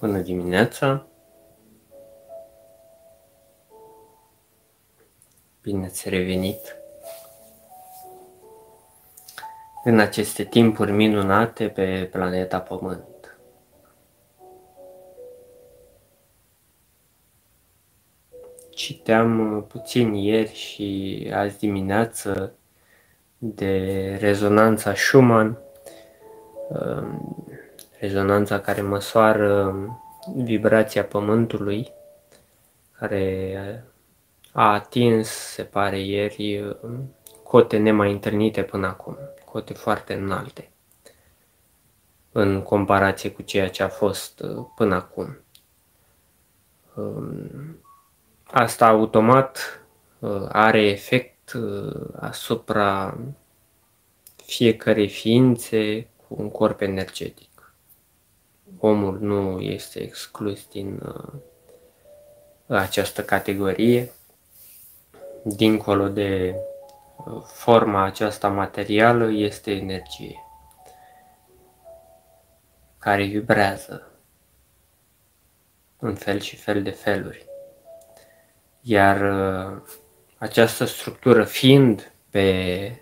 Bună dimineața! Bine ați revenit! În aceste timpuri minunate pe planeta Pământ. Citeam puțin ieri și azi dimineață de rezonanța Schumann, um, rezonanța care măsoară vibrația Pământului, care a atins, se pare ieri, cote nemai întâlnite până acum, cote foarte înalte, în comparație cu ceea ce a fost uh, până acum. Um, asta automat uh, are efect uh, asupra fiecărei ființe cu un corp energetic omul nu este exclus din uh, această categorie. Dincolo de uh, forma aceasta materială este energie care vibrează în fel și fel de feluri. Iar uh, această structură fiind pe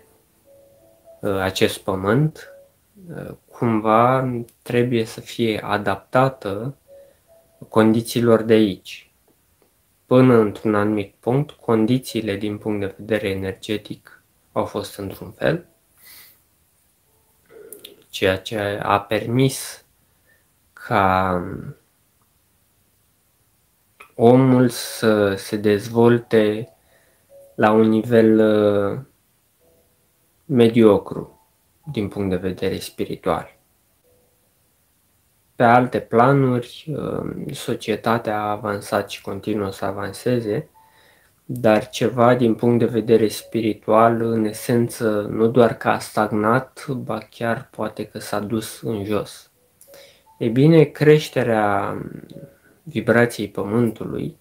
acest pământ, cumva trebuie să fie adaptată condițiilor de aici. Până într-un anumit punct, condițiile din punct de vedere energetic au fost într-un fel, ceea ce a permis ca omul să se dezvolte la un nivel uh, mediocru din punct de vedere spiritual. Pe alte planuri, um, societatea a avansat și continuă să avanseze, dar ceva din punct de vedere spiritual, în esență, nu doar că a stagnat, ba chiar poate că s-a dus în jos. E bine, creșterea vibrației Pământului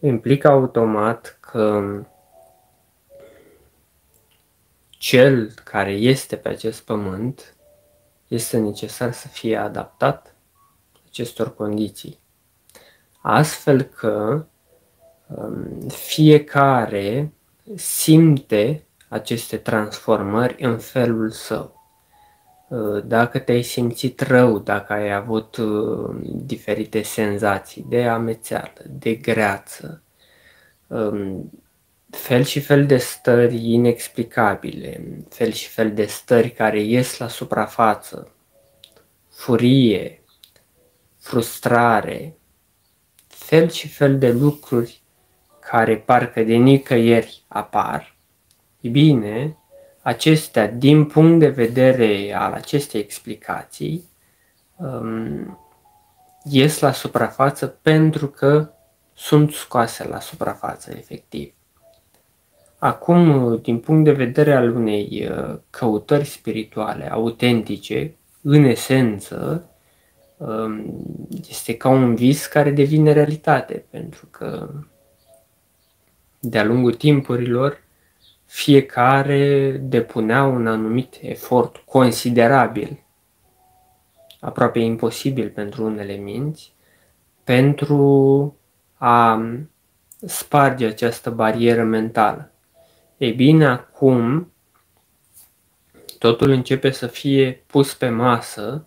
implică automat că cel care este pe acest pământ este necesar să fie adaptat acestor condiții. Astfel că um, fiecare simte aceste transformări în felul său. Uh, dacă te-ai simțit rău, dacă ai avut uh, diferite senzații de amețeală, de greață, um, fel și fel de stări inexplicabile, fel și fel de stări care ies la suprafață, furie, frustrare, fel și fel de lucruri care parcă de nicăieri apar. E bine, acestea, din punct de vedere al acestei explicații, um, ies la suprafață pentru că sunt scoase la suprafață, efectiv. Acum, din punct de vedere al unei uh, căutări spirituale autentice, în esență, um, este ca un vis care devine realitate, pentru că de-a lungul timpurilor, fiecare depunea un anumit efort considerabil, aproape imposibil pentru unele minți, pentru a sparge această barieră mentală. Ei bine, acum totul începe să fie pus pe masă,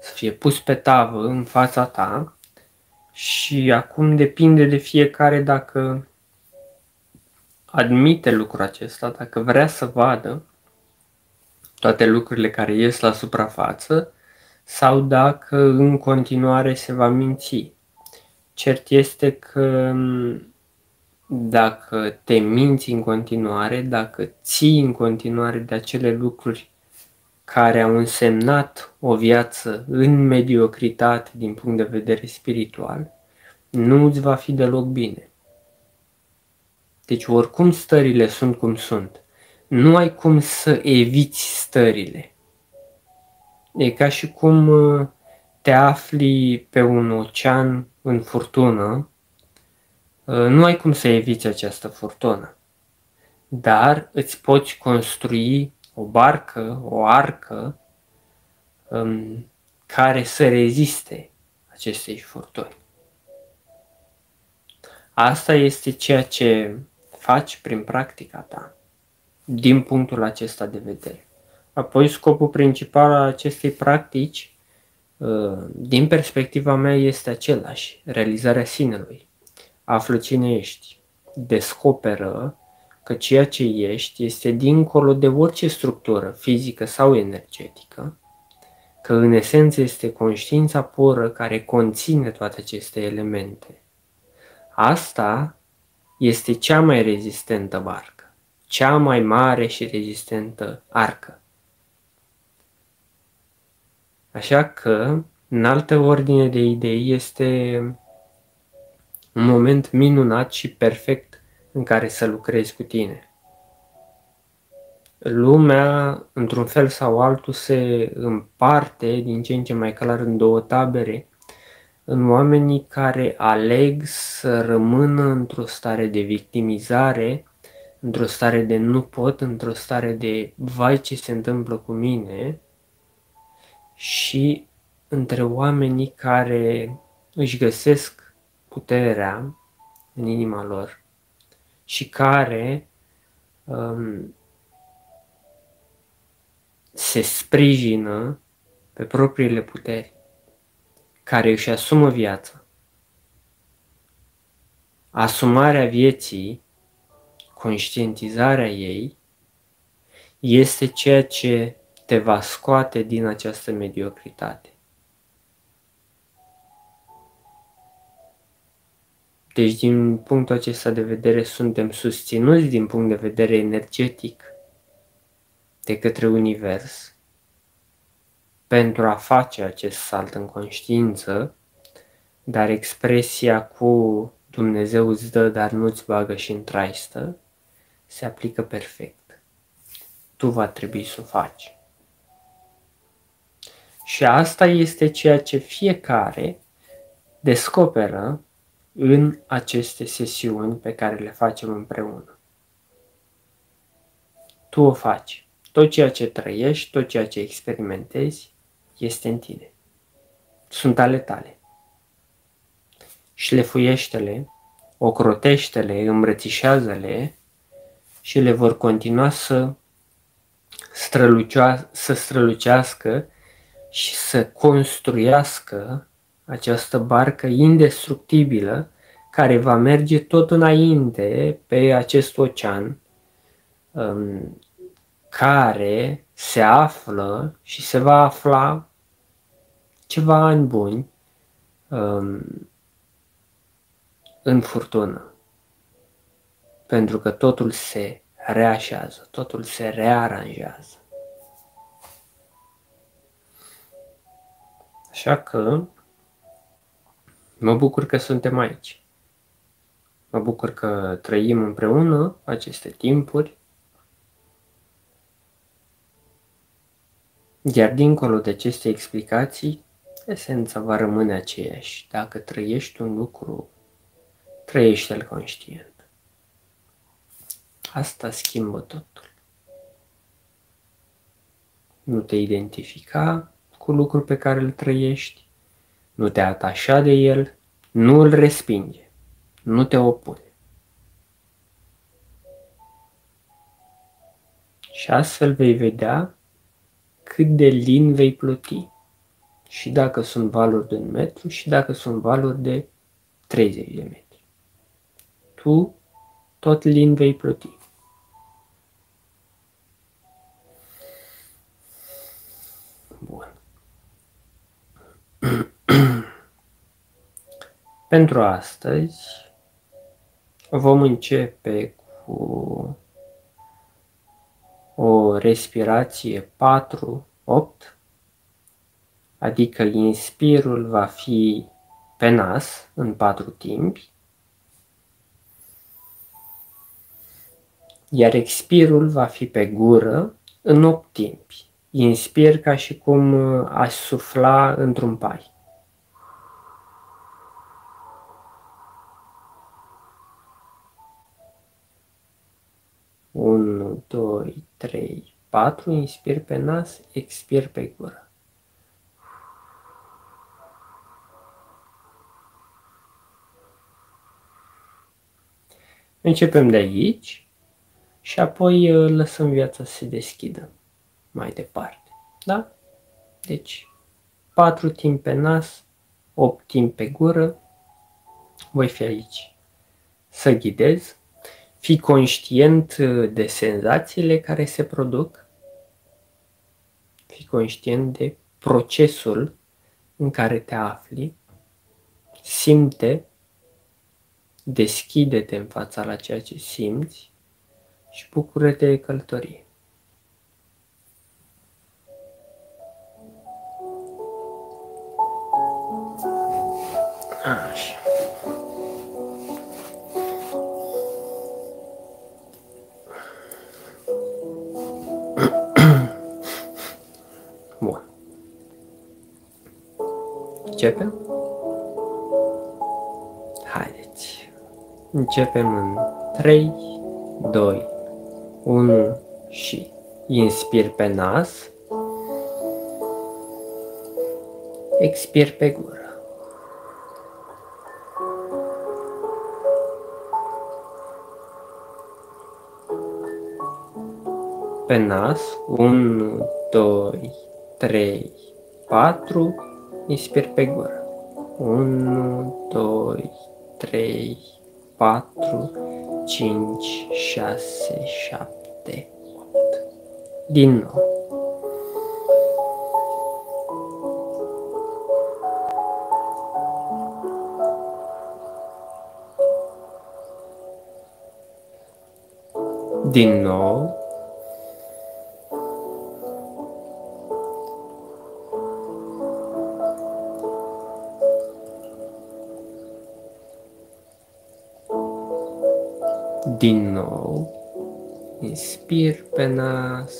să fie pus pe tavă în fața ta și acum depinde de fiecare dacă admite lucrul acesta, dacă vrea să vadă toate lucrurile care ies la suprafață sau dacă în continuare se va minți. Cert este că dacă te minți în continuare, dacă ții în continuare de acele lucruri care au însemnat o viață în mediocritate din punct de vedere spiritual, nu îți va fi deloc bine. Deci oricum stările sunt cum sunt. Nu ai cum să eviți stările. E ca și cum uh, te afli pe un ocean în furtună Uh, nu ai cum să eviți această furtună, dar îți poți construi o barcă, o arcă um, care să reziste acestei furtuni. Asta este ceea ce faci prin practica ta, din punctul acesta de vedere. Apoi, scopul principal al acestei practici, uh, din perspectiva mea, este același, realizarea sinelui. Află cine ești, descoperă că ceea ce ești este dincolo de orice structură fizică sau energetică, că în esență este conștiința pură care conține toate aceste elemente. Asta este cea mai rezistentă barcă, cea mai mare și rezistentă arcă. Așa că, în altă ordine de idei, este un moment minunat și perfect în care să lucrezi cu tine. Lumea, într-un fel sau altul, se împarte din ce în ce mai clar în două tabere, în oamenii care aleg să rămână într-o stare de victimizare, într-o stare de nu pot, într-o stare de vai ce se întâmplă cu mine și între oamenii care își găsesc puterea în inima lor și care um, se sprijină pe propriile puteri, care își asumă viața. Asumarea vieții, conștientizarea ei, este ceea ce te va scoate din această mediocritate. Deci, din punctul acesta de vedere, suntem susținuți din punct de vedere energetic de către Univers pentru a face acest salt în conștiință, dar expresia cu Dumnezeu îți dă, dar nu-ți bagă și în traistă, se aplică perfect. Tu va trebui să o faci. Și asta este ceea ce fiecare descoperă în aceste sesiuni pe care le facem împreună. Tu o faci. Tot ceea ce trăiești, tot ceea ce experimentezi, este în tine. Sunt ale tale. Șlefuiește-le, ocrotește-le, îmbrățișează-le și le vor continua să, strălucea, să strălucească și să construiască această barcă indestructibilă care va merge tot înainte pe acest ocean um, care se află și se va afla ceva ani buni um, în furtună. Pentru că totul se reașează, totul se rearanjează. Așa că mă bucur că suntem aici. Mă bucur că trăim împreună aceste timpuri Iar dincolo de aceste explicații, esența va rămâne aceeași. Dacă trăiești un lucru, trăiește-l conștient. Asta schimbă totul. Nu te identifica cu lucrul pe care îl trăiești, nu te atașa de el, nu îl respinge, nu te opune. Și astfel vei vedea cât de lin vei plăti. Și dacă sunt valuri de un metru și dacă sunt valuri de 30 de metri. Tu tot lin vei plăti. Bun. Pentru astăzi vom începe cu o respirație 4-8, adică inspirul va fi pe nas în patru timpi, iar expirul va fi pe gură în 8 timpi. Inspir ca și cum aș sufla într-un pai. 1, 2, 3, 4, inspir pe nas, expir pe gură. Începem de aici și apoi uh, lăsăm viața să se deschidă mai departe. Da? Deci 4 timp pe nas, 8 timp pe gură, voi fi aici să ghidez fi conștient uh, de senzațiile care se produc, fi conștient de procesul în care te afli, simte, deschide-te în fața la ceea ce simți și bucură-te de călătorie. Așa. Începem? Haideți. Începem în 3, 2, 1 și inspir pe nas. Expir pe gură. pe nas, 1, 2, 3, 4, inspir pe gură. 1, 2, 3, 4, 5, 6, 7, 8. Din nou. Inspir pe nas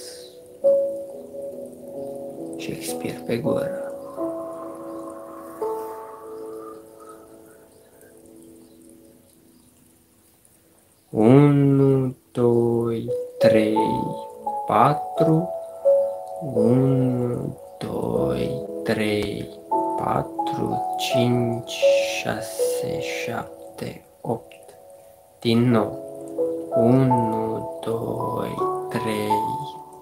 și expir pe gură. Unu, doi, trei, patru. Unu, doi, trei, patru, cinci, șase, șapte, opt. Din nou.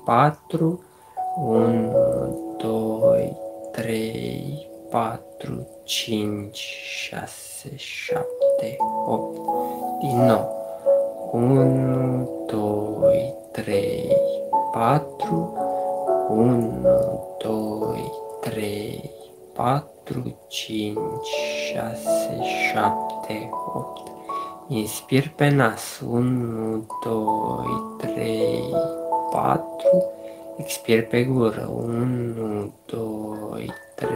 4, 1, 2, 3, 4, 5, 6, 7, 8. Din nou. 1, 2, 3, 4, 1, 2, 3, 4, 5, 6, 7, 8. Inspir pe nas. 1, 2, Expir pe gură. 1, 2, 3,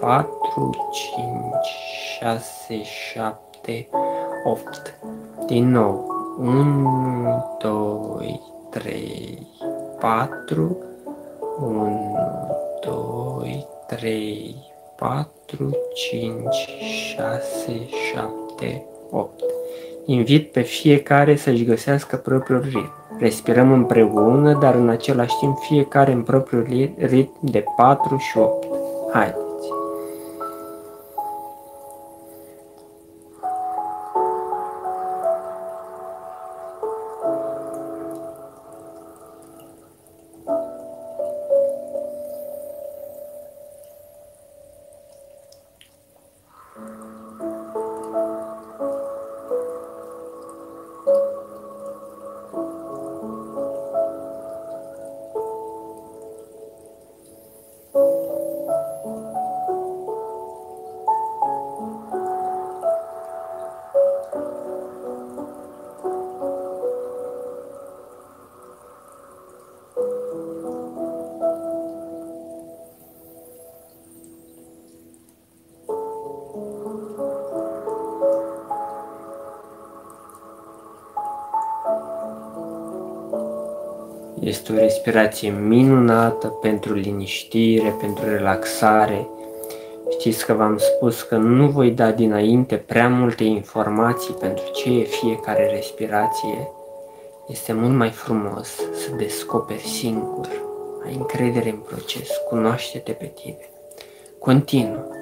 4, 5, 6, 7, 8. Din nou. 1, 2, 3, 4. 1, 2, 3, 4, 5, 6, 7, 8. Invit pe fiecare să-și găsească propriul ritm. Respirăm împreună, dar în același timp fiecare în propriul ritm de 4 și 8. Haide! Este o respirație minunată pentru liniștire, pentru relaxare. Știți că v-am spus că nu voi da dinainte prea multe informații pentru ce e fiecare respirație. Este mult mai frumos să descoperi singur. Ai încredere în proces, cunoaște-te pe tine. Continuă.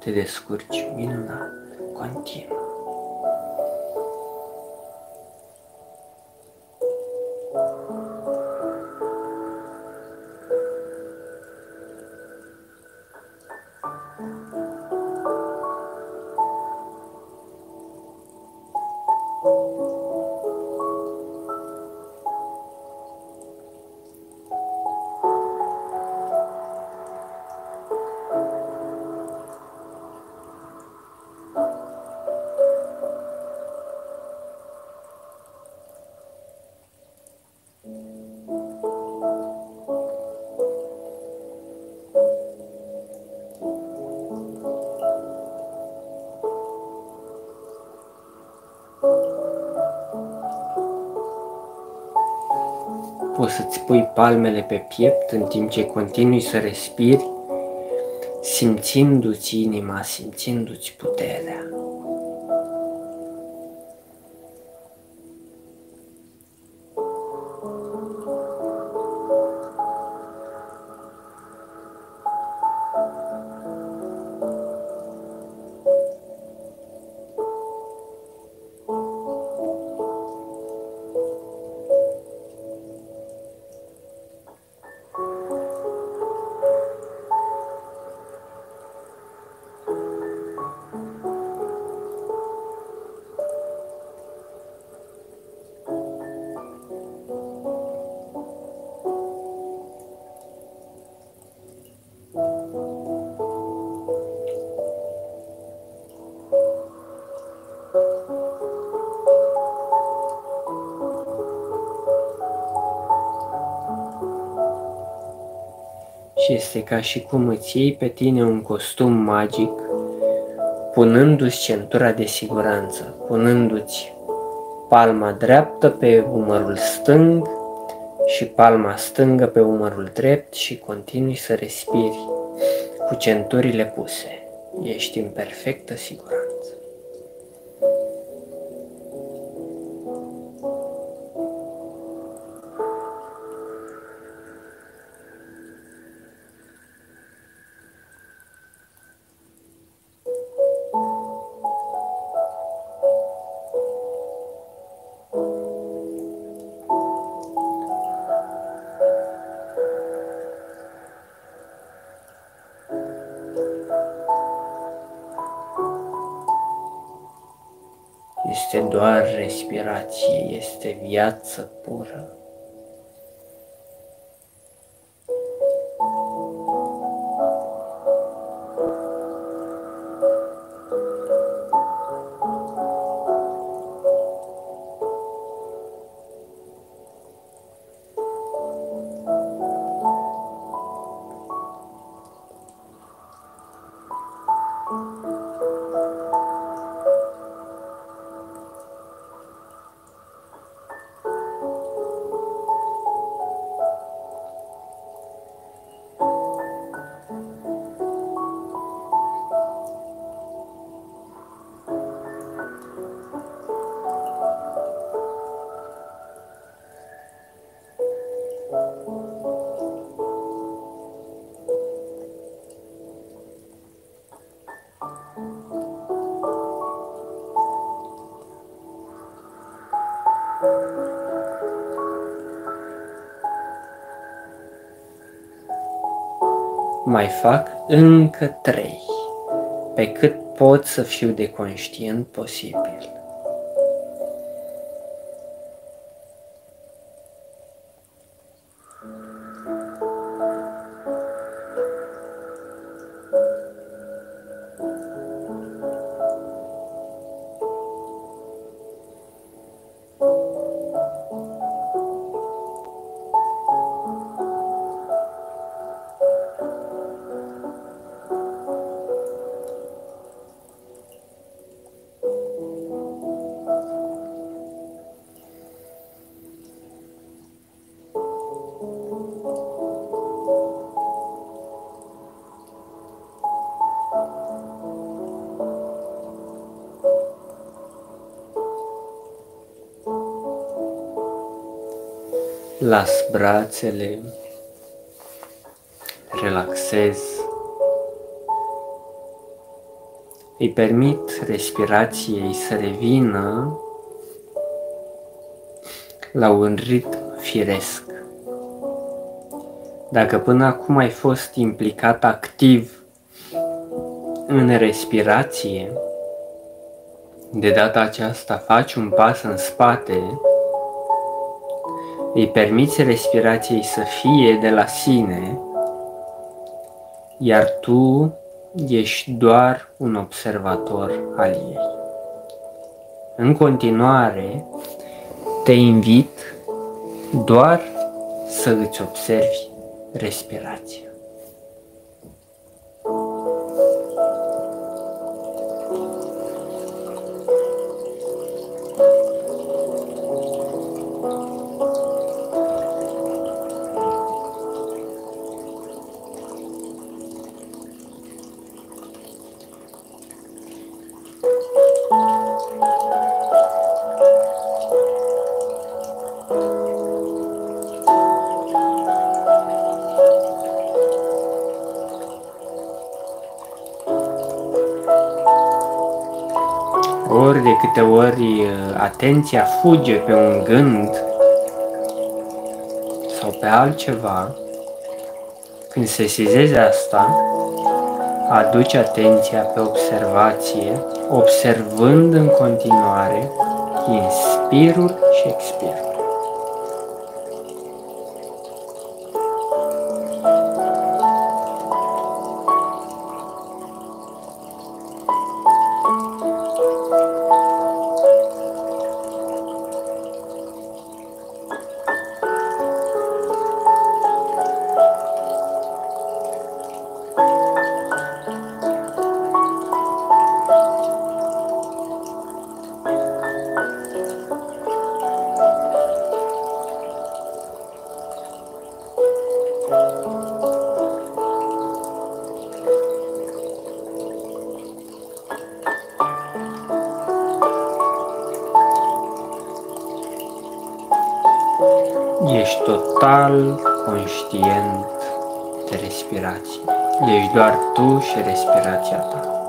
Te descurci minunat, continuă. Palmele pe piept în timp ce continui să respiri, simțindu-ți inima, simțindu-ți puterea. Este ca și cum îți iei pe tine un costum magic, punându-ți centura de siguranță, punându-ți palma dreaptă pe umărul stâng și palma stângă pe umărul drept și continui să respiri cu centurile puse. Ești în perfectă siguranță. Este viață pură. Mai fac încă trei, pe cât pot să fiu de conștient posibil. Las brațele, relaxez, îi permit respirației să revină la un ritm firesc. Dacă până acum ai fost implicat activ în respirație, de data aceasta faci un pas în spate îi permiți respirației să fie de la sine, iar tu ești doar un observator al ei. În continuare, te invit doar să îți observi respirația. Ori de câte ori uh, atenția fuge pe un gând sau pe altceva, când se sizeze asta, aduce atenția pe observație, observând în continuare inspirul și expirul. Și respirația ta.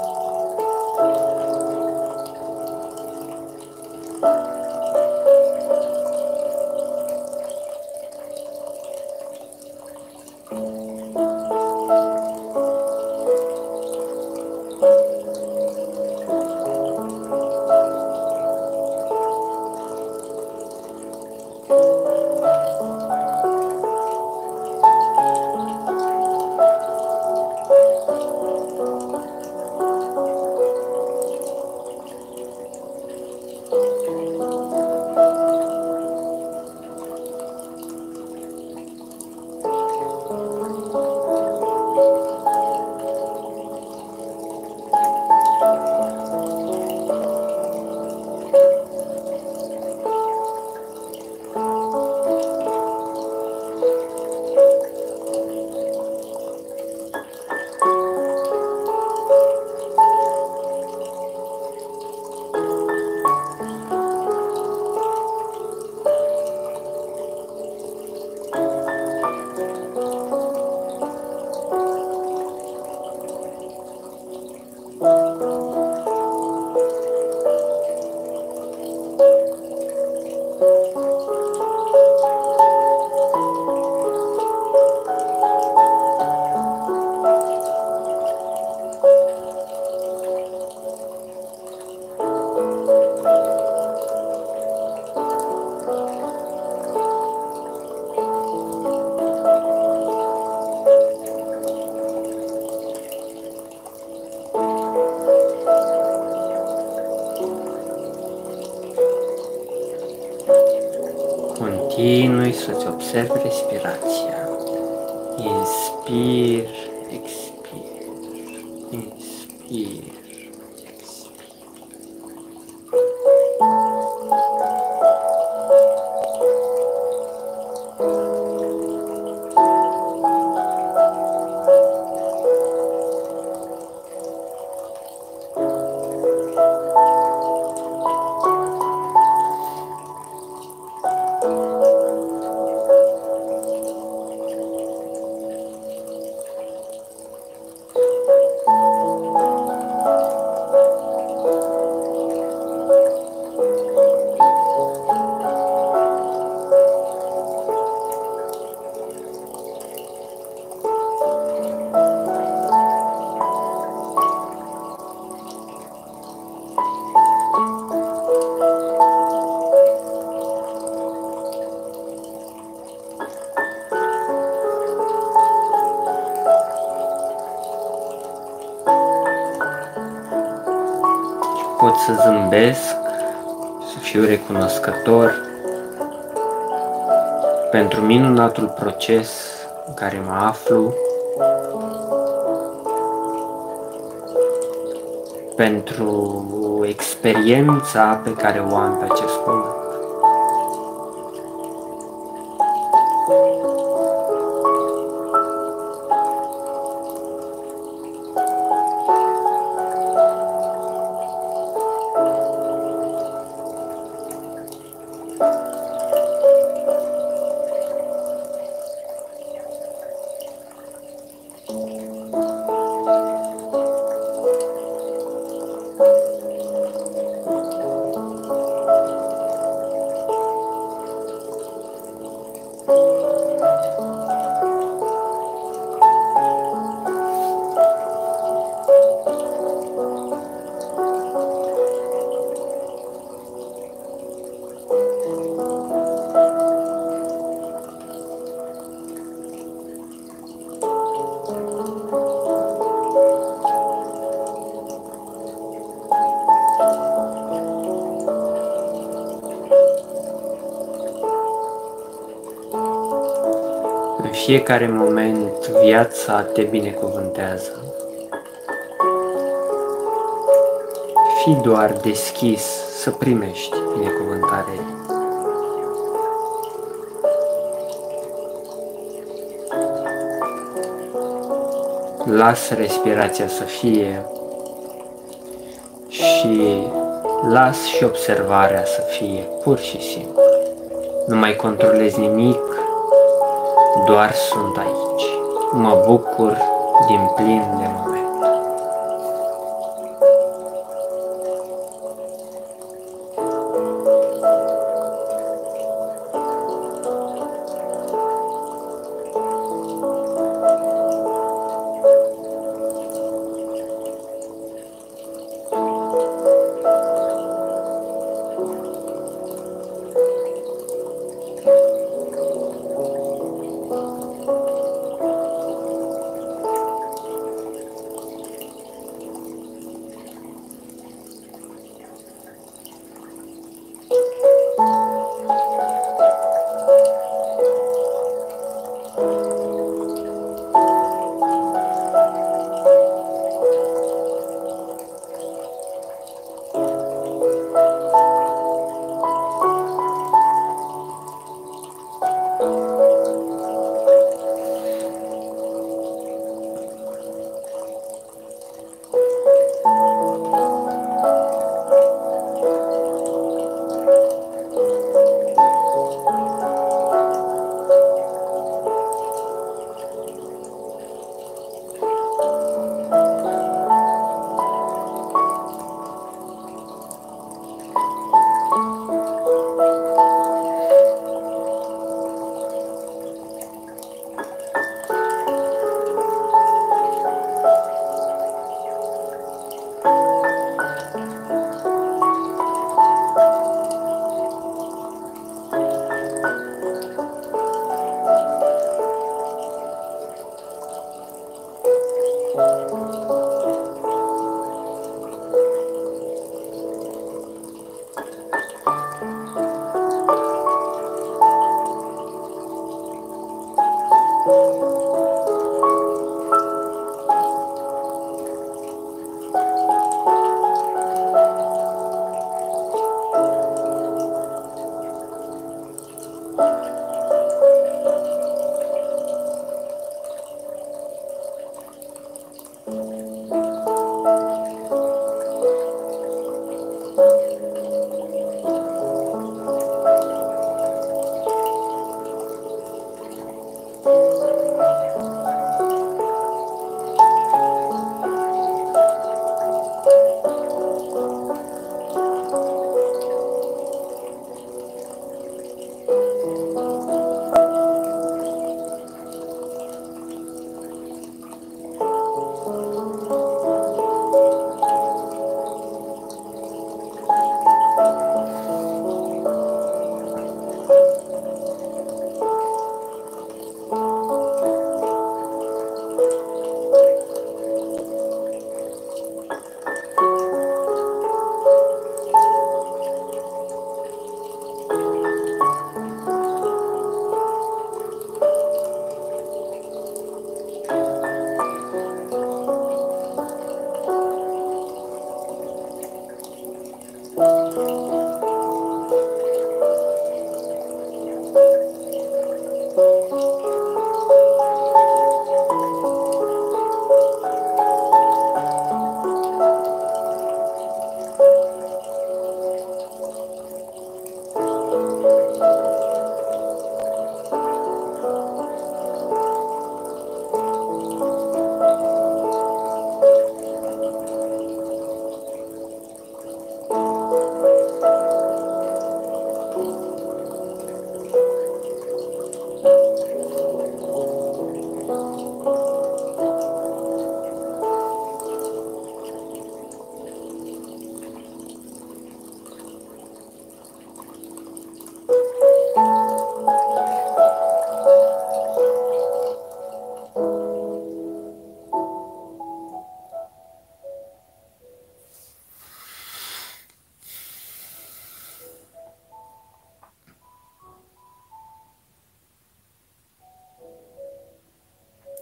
Să-ți observi zâmbesc, să fiu recunoscător pentru minunatul proces în care mă aflu, pentru experiența pe care o am pe acest pământ. Fiecare moment viața te binecuvântează. Fii doar deschis să primești binecuvântare. Lasă respirația să fie și las și observarea să fie pur și simplu. Nu mai controlezi nimic, doar sunt aici. Mă bucur din plin de moment.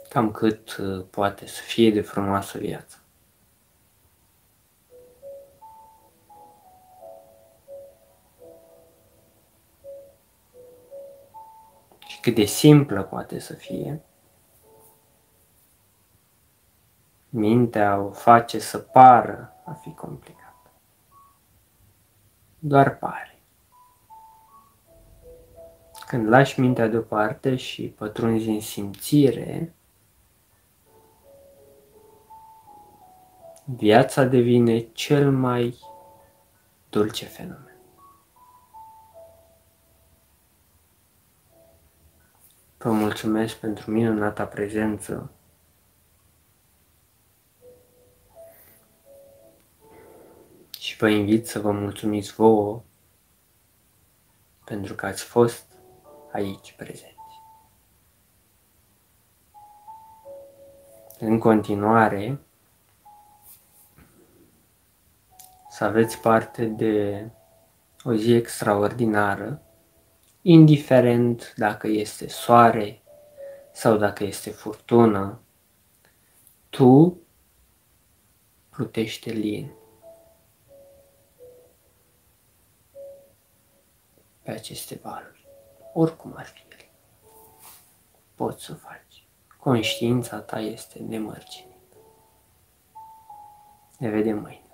Cam cât uh, poate să fie de frumoasă viața. Și cât de simplă poate să fie. Mintea o face să pară a fi complicată. Doar pare. Când lași mintea deoparte și pătrunzi în simțire, viața devine cel mai dulce fenomen. Vă mulțumesc pentru minunata prezență. Și vă invit să vă mulțumiți vouă pentru că ați fost aici prezenți. În continuare, să aveți parte de o zi extraordinară, indiferent dacă este soare sau dacă este furtună, tu plutește lin pe aceste valuri, oricum ar fi ele. Poți să faci. Conștiința ta este nemărginită. Ne vedem mâine.